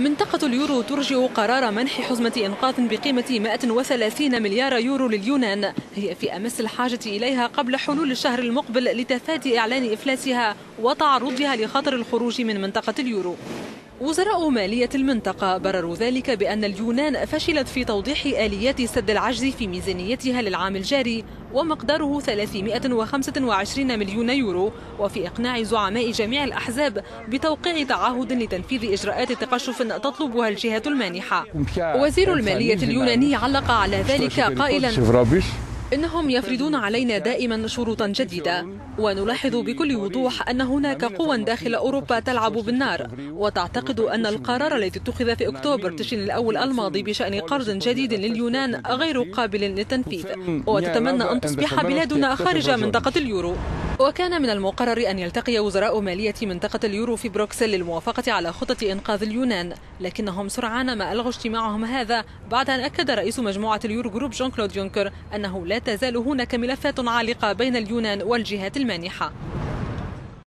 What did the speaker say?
منطقة اليورو ترجع قرار منح حزمة إنقاذ بقيمة 130 مليار يورو لليونان. هي في أمس الحاجة إليها قبل حلول الشهر المقبل لتفادي إعلان إفلاسها وتعرضها لخطر الخروج من منطقة اليورو. وزراء مالية المنطقة برروا ذلك بأن اليونان فشلت في توضيح آليات سد العجز في ميزانيتها للعام الجاري ومقداره 325 مليون يورو وفي إقناع زعماء جميع الأحزاب بتوقيع تعهد لتنفيذ إجراءات تقشف تطلبها الجهات المانحة. وزير المالية اليوناني علق على ذلك قائلا إنهم يفرضون علينا دائما شروطا جديدة ونلاحظ بكل وضوح أن هناك قوى داخل أوروبا تلعب بالنار وتعتقد أن القرار الذي اتخذ في أكتوبر تشرين الأول الماضي بشأن قرض جديد لليونان غير قابل للتنفيذ وتتمنى أن تصبح بلادنا خارج منطقة اليورو. وكان من المقرر أن يلتقي وزراء مالية منطقة اليورو في بروكسل للموافقة على خطة إنقاذ اليونان. لكنهم سرعان ما ألغوا اجتماعهم هذا بعد أن أكد رئيس مجموعة اليورو group جون كلود يونكر أنه لا تزال هناك ملفات عالقة بين اليونان والجهات المانحة.